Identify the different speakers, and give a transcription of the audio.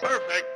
Speaker 1: Perfect.